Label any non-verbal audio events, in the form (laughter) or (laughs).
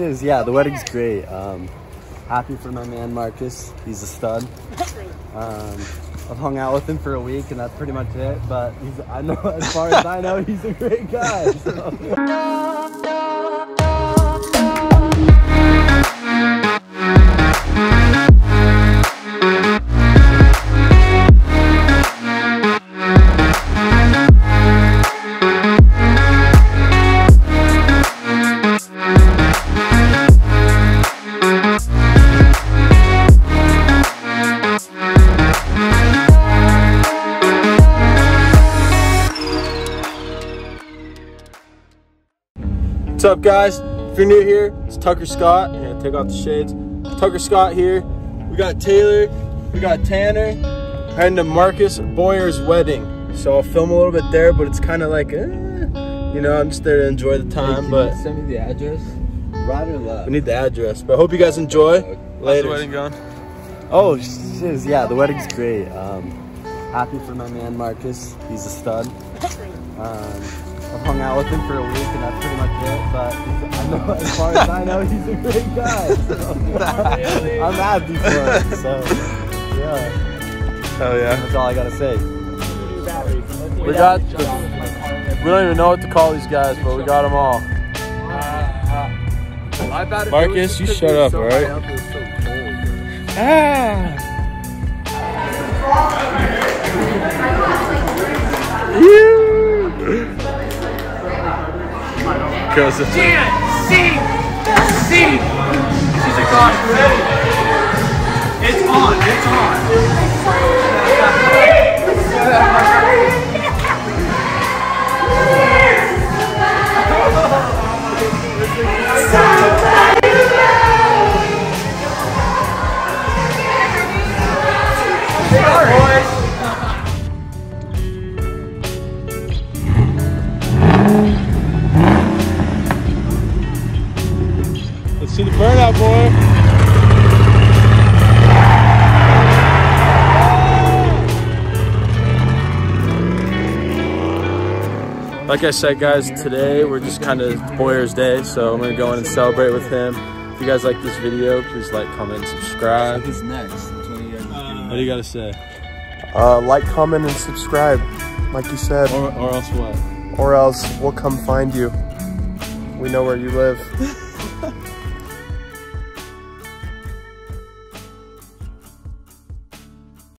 shiz, yeah, the wedding's great. Um, happy for my man Marcus. He's a stud. Um, I've hung out with him for a week, and that's pretty much it. But I know, as far as I know, he's a great guy. So. What's up, guys? If you're new here, it's Tucker Scott. Yeah, take off the shades. Tucker Scott here. We got Taylor. We got Tanner. Heading to Marcus Boyer's wedding. So I'll film a little bit there, but it's kind of like, eh, you know, I'm just there to enjoy the time. but send me the address, right or left? we need the address. But I hope you guys enjoy. How's the wedding going? Oh, shiz, yeah, the wedding's great. Um, happy for my man Marcus. He's a stud. Um, I've hung out with him for a week, and that's pretty much it. But I know, as far as I know, he's a great guy. So (laughs) I'm happy for him. So yeah, Hell yeah. that's all I gotta say. We got. The, we don't even know what to call these guys, but we got them all. Marcus, you shut up, all right? Ah. Goes to- It's on, it's on. Let's see the burnout, boy. Like I said, guys, today we're just kind of Boyer's Day, so I'm gonna go in and celebrate with him. If you guys like this video, please like, comment, and subscribe. Who's next? Which one of you guys What do you gotta say? Uh, like, comment, and subscribe, like you said, Or, or else what? or else we'll come find you. We know where you live. (laughs)